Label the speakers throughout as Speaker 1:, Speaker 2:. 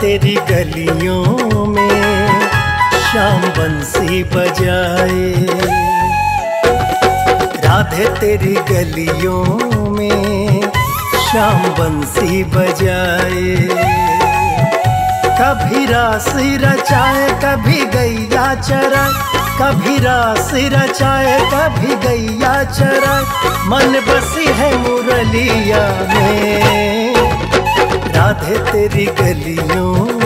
Speaker 1: तेरी गलियों में शाम बंसी बजाए। राधे तेरी गलियों में शाम बंसी बजाए। कभी रास रचाए, कभी गैया चराए। कभी रास रचाए, कभी गैया चरा मन बसी है मुरलिया में। राधे तेरी गलियों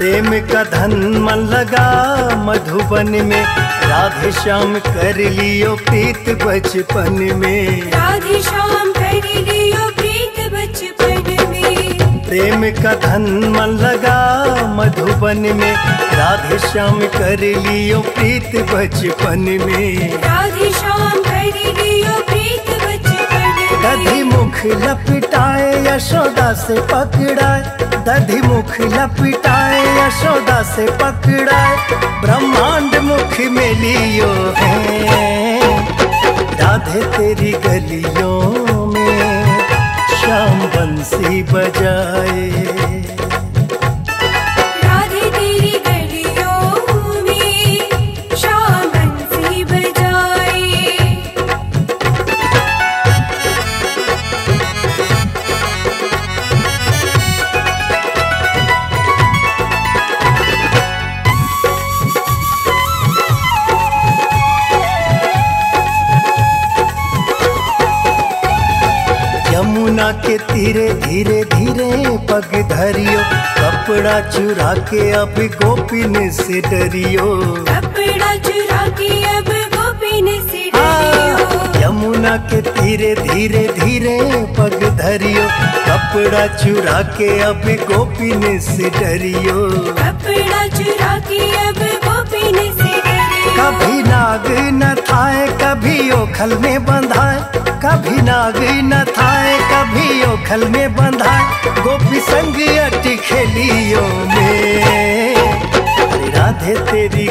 Speaker 1: प्रेम का धन मन लगा मधुबन में। राधे श्याम कर लियो प्रीत बचपन में।
Speaker 2: राधे श्याम कर लियो प्रीत बचपन में।
Speaker 1: प्रेम का धन मन लगा मधुबन में। राधे श्याम कर लियो प्रीत बचपन में।
Speaker 2: राधे श्याम कर लियो प्रीत बचपन
Speaker 1: दधि
Speaker 2: में
Speaker 1: मुख लपिटाए यशोदा से पकड़ाए। दधि मुख लपिटाए यशोदा से पकड़ाए, ब्रह्मांड मुख में। लियो है राधे तेरी गलियों में, श्याम बंसी बजाए। यमुना के तीरे धीरे धीरे पग धरियो कपड़ा चुरा के अब गोपिन से डरियो।
Speaker 2: कपड़ा चुरा के अब गोपिन से
Speaker 1: हाँ,
Speaker 2: डरियो।
Speaker 1: यमुना के तीरे धीरे धीरे पग धरियो कपड़ा चुरा के अब गोपिन से डरियो।
Speaker 2: कपड़ा चुरा के अब गोपिन से डरियो।
Speaker 1: कभी नाग न थाए कभी ओखल में बंधाए कभी नाग न थाए। कभी ओखल में बंधा गोपी संग अटी खेलियो में। राधे तेरी